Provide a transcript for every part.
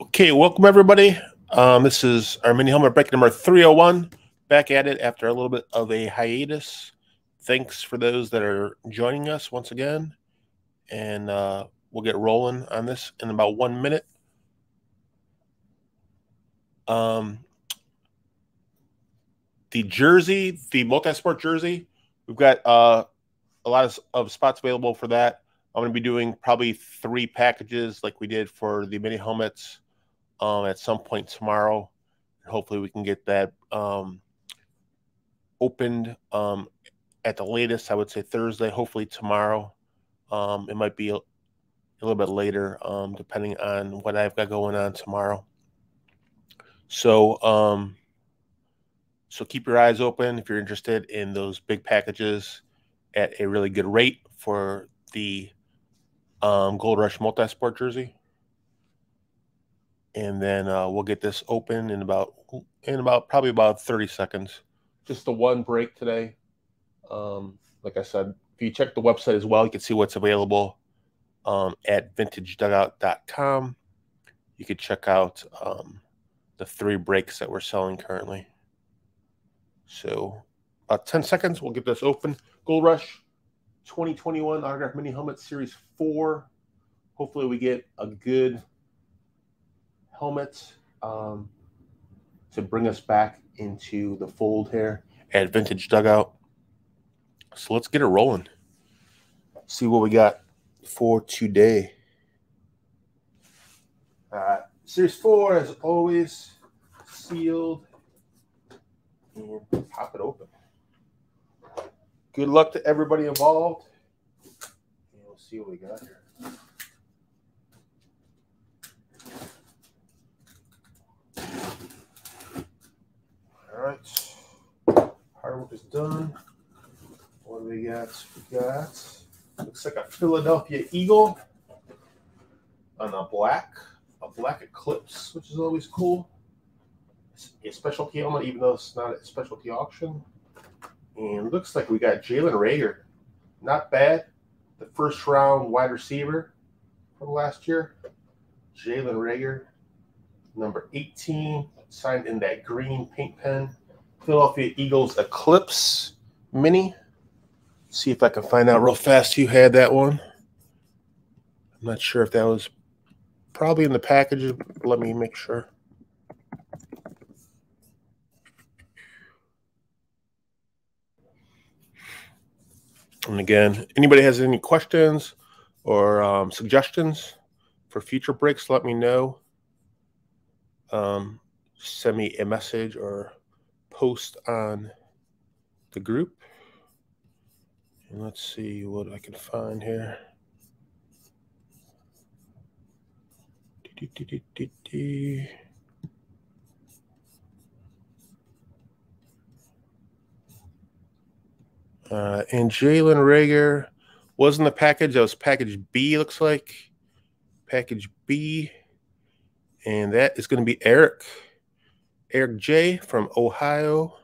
Okay, welcome everybody. Um, this is our mini helmet break number 301. Back at it after a little bit of a hiatus. Thanks for those that are joining us once again. And uh, we'll get rolling on this in about one minute. Um, the jersey, the multi-sport jersey, we've got uh, a lot of, of spots available for that. I'm going to be doing probably three packages like we did for the mini helmets um, at some point tomorrow. Hopefully, we can get that um, opened um, at the latest. I would say Thursday. Hopefully tomorrow. Um, it might be a, a, little bit later, um, depending on what I've got going on tomorrow. So, um, so keep your eyes open if you're interested in those big packages at a really good rate for the Gold Rush multi-sport jersey, and then uh, we'll get this open in about in about probably about 30 seconds. Just the one break today. Um, like I said, if you check the website as well, you can see what's available um, at vintagedugout.com. You could check out um, the three breaks that we're selling currently. So, about 10 seconds, we'll get this open. Gold Rush 2021 Autograph Mini Helmet Series 4. Hopefully, we get a good helmet um, to bring us back into the fold here at Vintage Dugout. So let's get it rolling. See what we got for today. Uh, series 4, as always, sealed. And we'll pop it open. Good luck to everybody involved. And we'll see what we got here. All right. Hard work is done. What do we got? We got looks like a Philadelphia Eagle on a black, a black Eclipse, which is always cool. It's a specialty helmet, even though it's not a specialty auction. And looks like we got Jalen Reagor. Not bad. The first round wide receiver from last year. Jalen Reagor, number 18, signed in that green paint pen. Philadelphia Eagles Eclipse Mini. See if I can find out real fast who had that one. I'm not sure if that was probably in the package. Let me make sure. And again, anybody has any questions or um, suggestions for future breaks, let me know. Um, send me a message or post on the group. Let's see what I can find here. Uh, and Jalen Reagor was in the package. That was package B, looks like. Package B. And that is going to be Eric. Eric J from Ohio.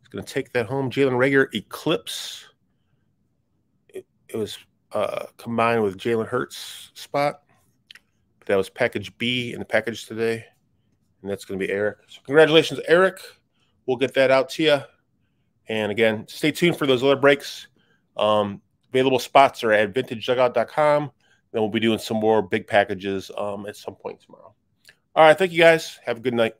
He's going to take that home. Jalen Reagor Eclipse. It, was uh, combined with Jalen Hurts spot. That was package B in the package today. And that's going to be Eric. So congratulations, Eric. We'll get that out to you. And again, stay tuned for those other breaks. Um, available spots are at vintagedugout.com. Then we'll be doing some more big packages um, at some point tomorrow. All right. Thank you guys. Have a good night.